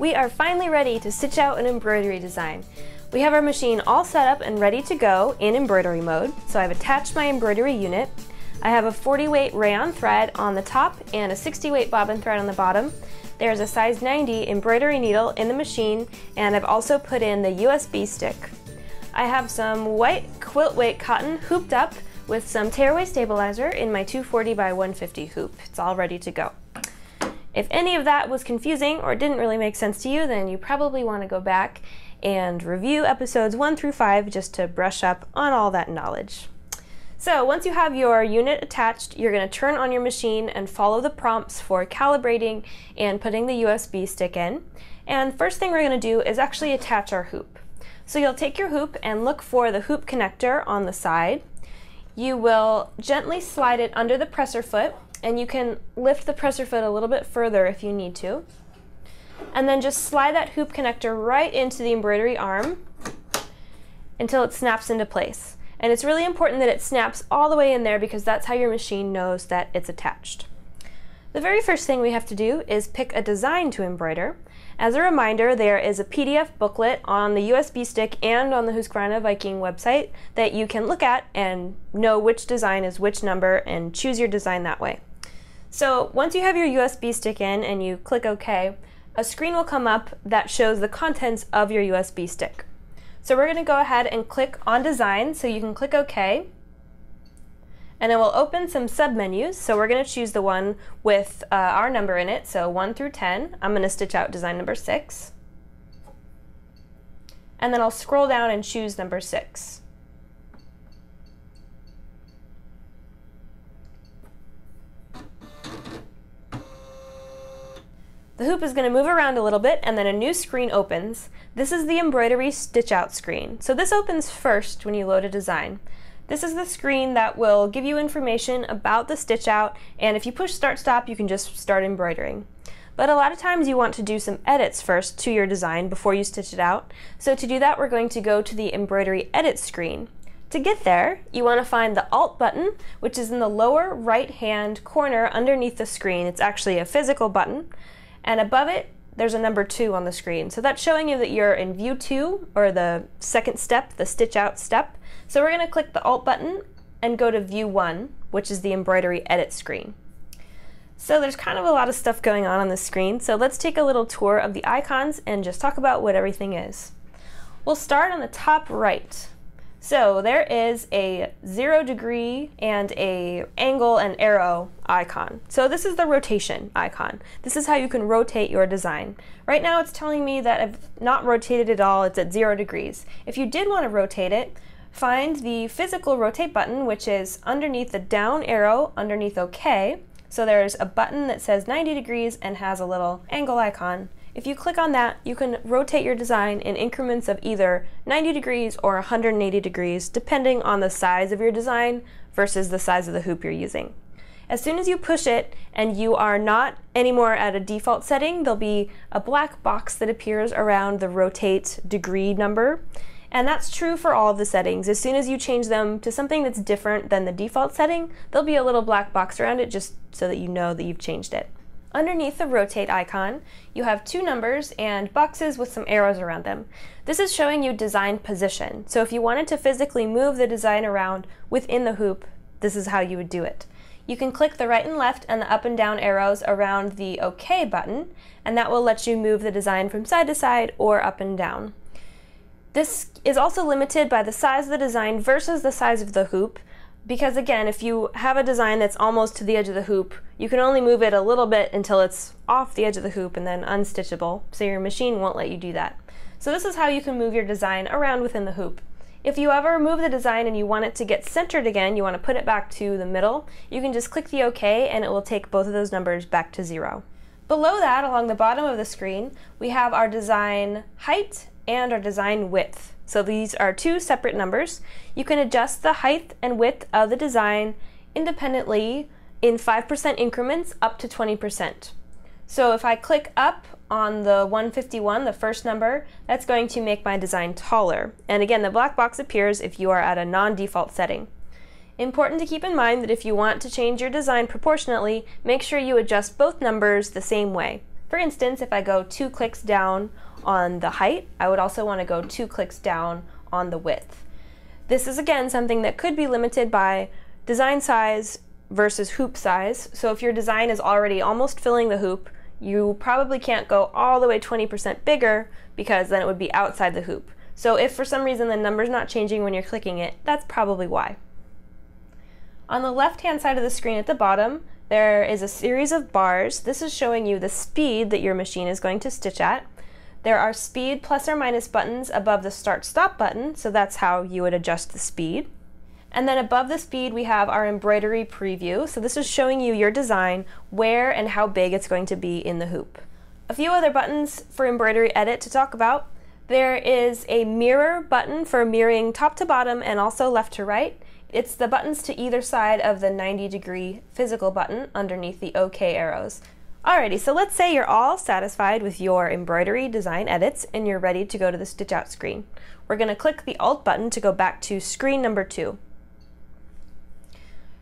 we are finally ready to stitch out an embroidery design. We have our machine all set up and ready to go in embroidery mode. So I've attached my embroidery unit. I have a 40 weight rayon thread on the top and a 60 weight bobbin thread on the bottom. There's a size 90 embroidery needle in the machine and I've also put in the USB stick. I have some white quilt weight cotton hooped up with some tearaway stabilizer in my 240 by 150 hoop. It's all ready to go. If any of that was confusing or didn't really make sense to you, then you probably want to go back and review episodes 1 through 5 just to brush up on all that knowledge. So once you have your unit attached, you're going to turn on your machine and follow the prompts for calibrating and putting the USB stick in. And first thing we're going to do is actually attach our hoop. So you'll take your hoop and look for the hoop connector on the side. You will gently slide it under the presser foot and you can lift the presser foot a little bit further if you need to. And then just slide that hoop connector right into the embroidery arm until it snaps into place. And it's really important that it snaps all the way in there because that's how your machine knows that it's attached. The very first thing we have to do is pick a design to embroider. As a reminder, there is a PDF booklet on the USB stick and on the Husqvarna Viking website that you can look at and know which design is which number and choose your design that way. So once you have your USB stick in and you click OK, a screen will come up that shows the contents of your USB stick. So we're going to go ahead and click on Design, so you can click OK. And it will open some submenus. So we're going to choose the one with uh, our number in it, so 1 through 10. I'm going to stitch out design number 6. And then I'll scroll down and choose number 6. The hoop is going to move around a little bit and then a new screen opens. This is the embroidery stitch out screen. So this opens first when you load a design. This is the screen that will give you information about the stitch out and if you push start stop you can just start embroidering. But a lot of times you want to do some edits first to your design before you stitch it out. So to do that we're going to go to the embroidery edit screen. To get there, you want to find the Alt button, which is in the lower right hand corner underneath the screen. It's actually a physical button and above it there's a number 2 on the screen. So that's showing you that you're in view 2 or the second step, the stitch out step. So we're going to click the Alt button and go to view 1, which is the embroidery edit screen. So there's kind of a lot of stuff going on on the screen, so let's take a little tour of the icons and just talk about what everything is. We'll start on the top right. So there is a zero degree and a angle and arrow icon. So this is the rotation icon. This is how you can rotate your design. Right now it's telling me that I've not rotated at all, it's at zero degrees. If you did want to rotate it, find the physical rotate button, which is underneath the down arrow underneath OK. So there's a button that says 90 degrees and has a little angle icon. If you click on that, you can rotate your design in increments of either 90 degrees or 180 degrees, depending on the size of your design versus the size of the hoop you're using. As soon as you push it and you are not anymore at a default setting, there'll be a black box that appears around the rotate degree number. And that's true for all of the settings. As soon as you change them to something that's different than the default setting, there'll be a little black box around it just so that you know that you've changed it. Underneath the rotate icon, you have two numbers and boxes with some arrows around them. This is showing you design position. So if you wanted to physically move the design around within the hoop, this is how you would do it. You can click the right and left and the up and down arrows around the OK button, and that will let you move the design from side to side or up and down. This is also limited by the size of the design versus the size of the hoop, because again, if you have a design that's almost to the edge of the hoop, you can only move it a little bit until it's off the edge of the hoop and then unstitchable, so your machine won't let you do that. So this is how you can move your design around within the hoop. If you ever move the design and you want it to get centered again, you want to put it back to the middle, you can just click the OK and it will take both of those numbers back to zero. Below that, along the bottom of the screen, we have our design height and our design width. So these are two separate numbers. You can adjust the height and width of the design independently in 5% increments up to 20%. So if I click up on the 151, the first number, that's going to make my design taller. And again, the black box appears if you are at a non-default setting. Important to keep in mind that if you want to change your design proportionately, make sure you adjust both numbers the same way. For instance, if I go two clicks down on the height, I would also want to go two clicks down on the width. This is again something that could be limited by design size versus hoop size. So if your design is already almost filling the hoop, you probably can't go all the way 20% bigger because then it would be outside the hoop. So if for some reason the number's not changing when you're clicking it, that's probably why. On the left-hand side of the screen at the bottom, there is a series of bars. This is showing you the speed that your machine is going to stitch at. There are speed plus or minus buttons above the start-stop button, so that's how you would adjust the speed. And then above the speed, we have our embroidery preview. So this is showing you your design, where and how big it's going to be in the hoop. A few other buttons for embroidery edit to talk about. There is a mirror button for mirroring top to bottom and also left to right. It's the buttons to either side of the 90 degree physical button underneath the OK arrows. Alrighty, so let's say you're all satisfied with your embroidery design edits and you're ready to go to the stitch out screen. We're going to click the Alt button to go back to screen number two.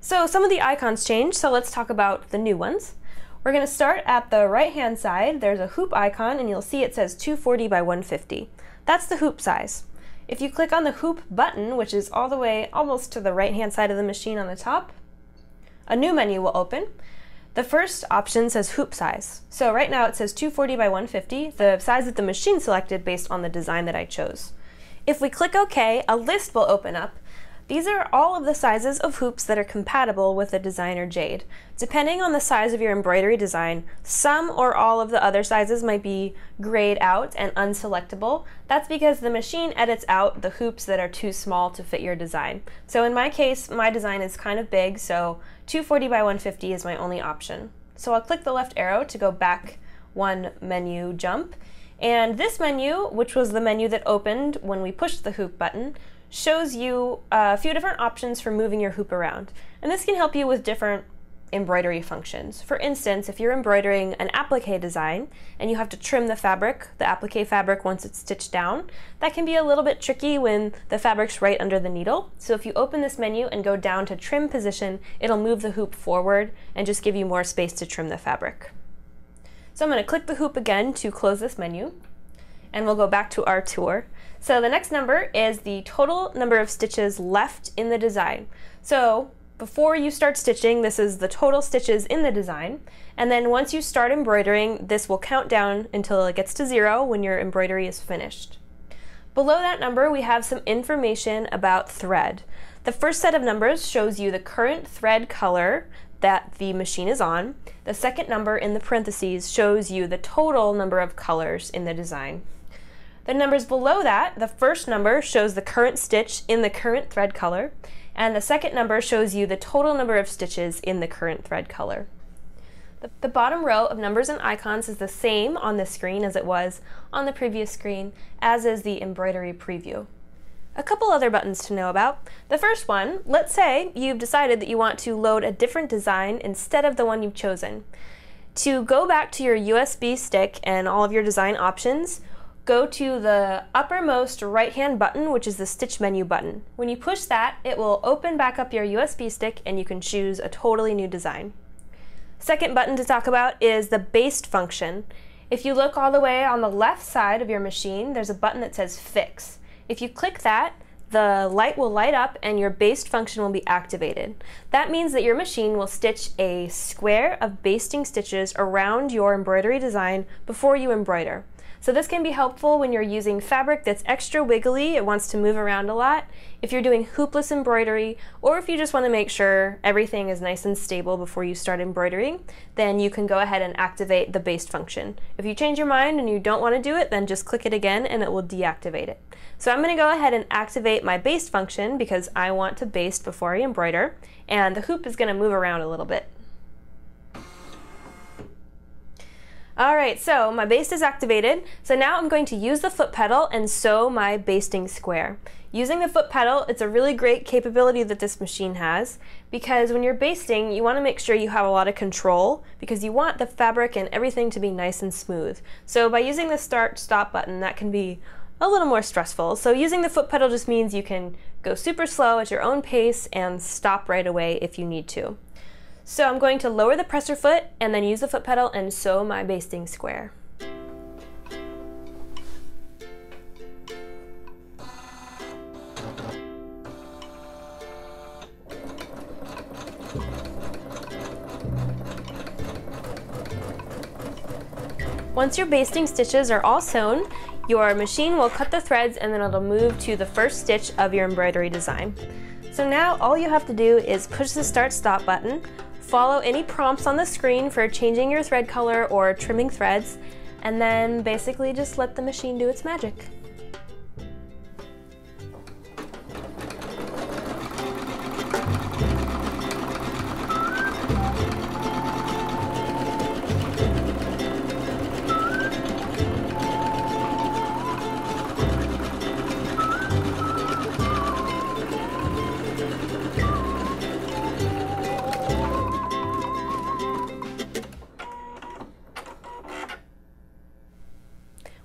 So some of the icons changed, so let's talk about the new ones. We're going to start at the right hand side. There's a hoop icon and you'll see it says 240 by 150. That's the hoop size. If you click on the hoop button, which is all the way almost to the right hand side of the machine on the top, a new menu will open. The first option says hoop size. So right now it says 240 by 150, the size that the machine selected based on the design that I chose. If we click OK, a list will open up these are all of the sizes of hoops that are compatible with the designer jade. Depending on the size of your embroidery design, some or all of the other sizes might be grayed out and unselectable. That's because the machine edits out the hoops that are too small to fit your design. So in my case, my design is kind of big, so 240 by 150 is my only option. So I'll click the left arrow to go back one menu jump. And this menu, which was the menu that opened when we pushed the hoop button, shows you a few different options for moving your hoop around. And this can help you with different embroidery functions. For instance, if you're embroidering an applique design and you have to trim the fabric, the applique fabric once it's stitched down, that can be a little bit tricky when the fabric's right under the needle. So if you open this menu and go down to trim position, it'll move the hoop forward and just give you more space to trim the fabric. So I'm going to click the hoop again to close this menu and we'll go back to our tour. So the next number is the total number of stitches left in the design. So before you start stitching, this is the total stitches in the design. And then once you start embroidering, this will count down until it gets to zero when your embroidery is finished. Below that number, we have some information about thread. The first set of numbers shows you the current thread color that the machine is on. The second number in the parentheses shows you the total number of colors in the design. The numbers below that, the first number shows the current stitch in the current thread color, and the second number shows you the total number of stitches in the current thread color. The, bottom row of numbers and icons is the same on this screen as it was on the previous screen, as is the embroidery preview. A couple other buttons to know about. The first one, let's say you've decided that you want to load a different design instead of the one you've chosen. To go back to your USB stick and all of your design options, go to the uppermost right hand button, which is the stitch menu button. When you push that, it will open back up your USB stick and you can choose a totally new design. Second button to talk about is the baste function. If you look all the way on the left side of your machine, there's a button that says fix. If you click that, the light will light up and your baste function will be activated. That means that your machine will stitch a square of basting stitches around your embroidery design before you embroider. So this can be helpful when you're using fabric that's extra wiggly, it wants to move around a lot, if you're doing hoopless embroidery, or if you just want to make sure everything is nice and stable before you start embroidering, then you can go ahead and activate the baste function. If you change your mind and you don't want to do it, then just click it again and it will deactivate it. So I'm going to go ahead and activate my baste function because I want to baste before I embroider, and the hoop is going to move around a little bit. All right, so my baste is activated. So now I'm going to use the foot pedal and sew my basting square. Using the foot pedal, it's a really great capability that this machine has because when you're basting, you want to make sure you have a lot of control because you want the fabric and everything to be nice and smooth. So by using the start stop button, that can be a little more stressful. So using the foot pedal just means you can go super slow at your own pace and stop right away if you need to. So I'm going to lower the presser foot and then use the foot pedal and sew my basting square. Once your basting stitches are all sewn, your machine will cut the threads and then it'll move to the first stitch of your embroidery design. So now all you have to do is push the start stop button, follow any prompts on the screen for changing your thread color or trimming threads, and then basically just let the machine do its magic.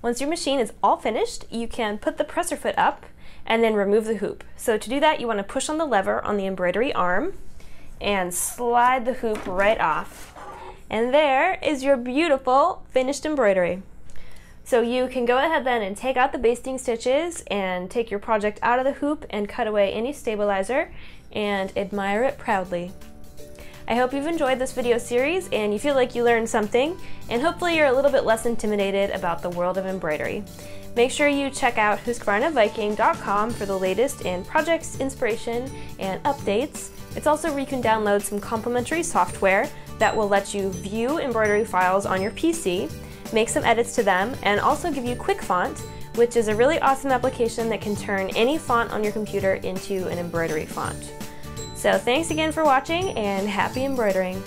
Once your machine is all finished, you can put the presser foot up and then remove the hoop. So to do that, you want to push on the lever on the embroidery arm and slide the hoop right off. And there is your beautiful finished embroidery. So you can go ahead then and take out the basting stitches and take your project out of the hoop and cut away any stabilizer and admire it proudly. I hope you've enjoyed this video series and you feel like you learned something, and hopefully you're a little bit less intimidated about the world of embroidery. Make sure you check out husqvarnaviking.com for the latest in projects, inspiration, and updates. It's also where you can download some complimentary software that will let you view embroidery files on your PC, make some edits to them, and also give you QuickFont, which is a really awesome application that can turn any font on your computer into an embroidery font. So thanks again for watching and happy embroidering!